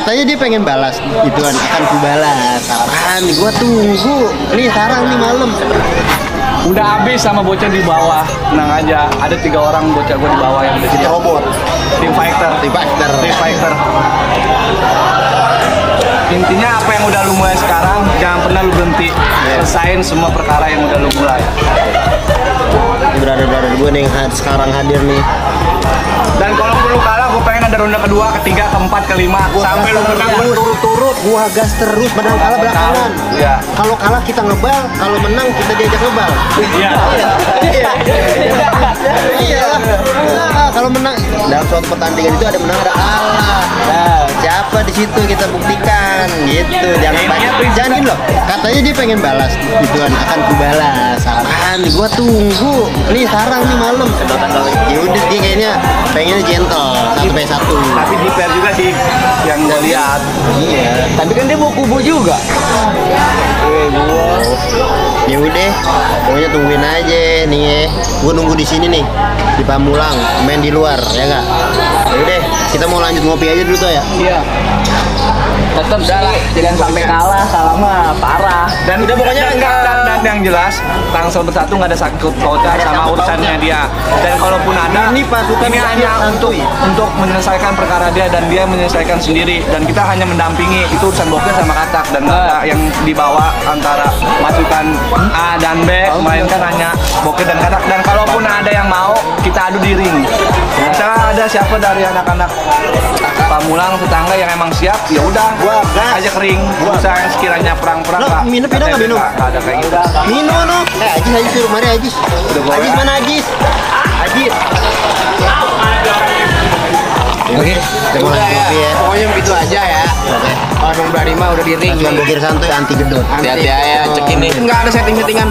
katanya dia pengen balas gituan akan ku balas apaan nih gua tunggu nih sekarang nih malam Udah habis sama bocah di bawah. Tenang aja. Ada tiga orang bocah gue di bawah yang udah siap. robot Tim fighter. Tim fighter. Tim fighter. Intinya apa yang udah lu mulai sekarang, jangan pernah lu berhenti. Selesain semua perkara yang udah lu mulai. brother gue nih yang had- sekarang hadir nih Dan kalau ada ronde kedua, ketiga, keempat, kelima, sampai lu menang berturut-turut. gua gas terus. Padahal kalah belakangan. Iya. kalau kalah kita ngebal. Kalau menang kita diajak ngebal. Iya. iya. Iya. Ah, kalau menang. Dalam suatu pertandingan itu ada menang ada kalah. Nah, siapa di situ kita buktikan. Gitu. Jangan banyak. Jangan gini loh. Katanya dia pengen balas. Gituan akan ku balas apaan? Gua tunggu. Nih sekarang nih malam. Ya udah dia kayaknya pengennya gentle by satu Tapi di fair juga sih yang gue lihat. iya Tapi kan dia mau kubu juga. ya udah pokoknya tungguin aja nih ya gue nunggu di sini nih di Pamulang main di luar ya enggak ya udah kita mau lanjut ngopi aja dulu tuh ya Iya. Tetap sih jangan sampai kalah, salah mah parah. Dan Udah, pokoknya enggak- dan yang jelas Tangsel bersatu nggak ada sakit pautnya sama sangkut urusannya dia. Dan kalaupun ada Ini pasukan ini hanya untuk untuk menyelesaikan perkara dia dan dia menyelesaikan sendiri. Dan kita hanya mendampingi itu urusan Bokir sama Katak. Dan nggak yang dibawa antara masukan A dan B melainkan hanya Bokir dan Katak. Dan kalaupun ada yang mau kita adu di ring. Ada siapa dari anak-anak? Pamulang tetangga yang emang siap ya udah Gua aja kering. Bisa yang sekiranya perang-perang Kak. minum, minum nggak minum? Nggak? Ada kayak gitu. Minum no eh Ajis Ajis suruh mari Ajis gua Ajis ya. mana Ajis Ajis Oke. mau lanjut ngopi ya. Pokoknya begitu aja ya. oke. Kalau Brady mah udah di ring. Pasukan Bokir Santuy anti gedot Hati-hati ya, cek ini. Enggak ada setting-settingan